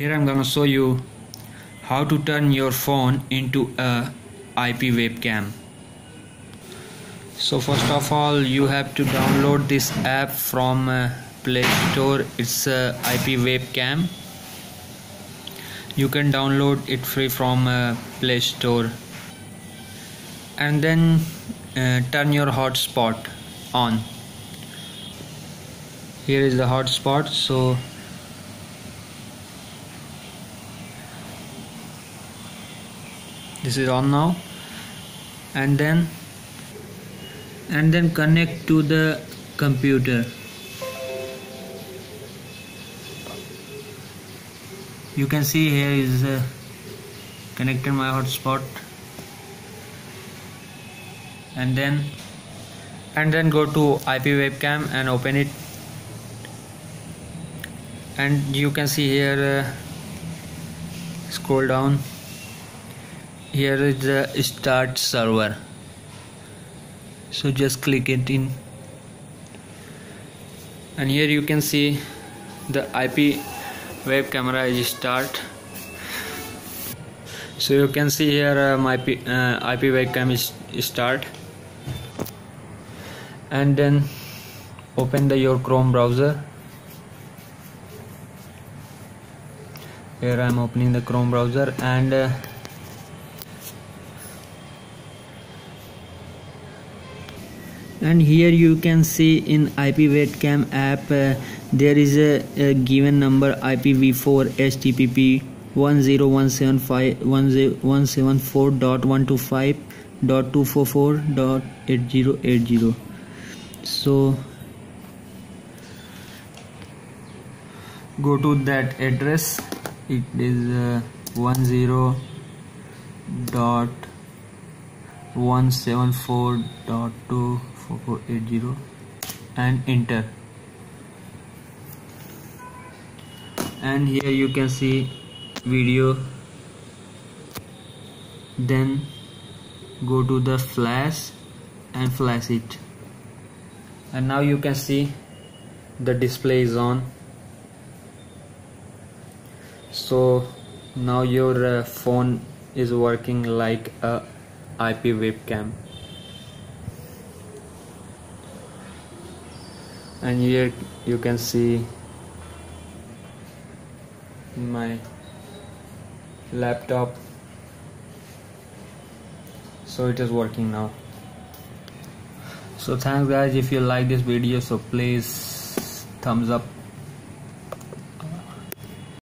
Here I'm gonna show you how to turn your phone into a IP webcam. So first of all you have to download this app from uh, Play Store. It's a IP webcam. You can download it free from uh, Play Store and then uh, turn your hotspot on. Here is the hotspot so this is on now. And then and then connect to the computer. You can see here is uh, connected my hotspot. And then and then go to IP webcam and open it. And you can see here uh, scroll down here is the start server. So just click it in. And here you can see the IP web camera is start. So you can see here uh, my IP, uh, IP webcam is start. And then open the your Chrome browser. Here I am opening the Chrome browser and uh, and here you can see in IP webcam app uh, there is a, a, given number IPv4 HTTP 10174.124.8080 so go to that address. It is uh, 10 dot 174.24480 and enter. And here you can see video. Then go to the flash and flash it. And now you can see the display is on. So now your uh, phone is working like a IP webcam. And here you can see my laptop. So it is working now. So thanks guys if you like this video so please thumbs up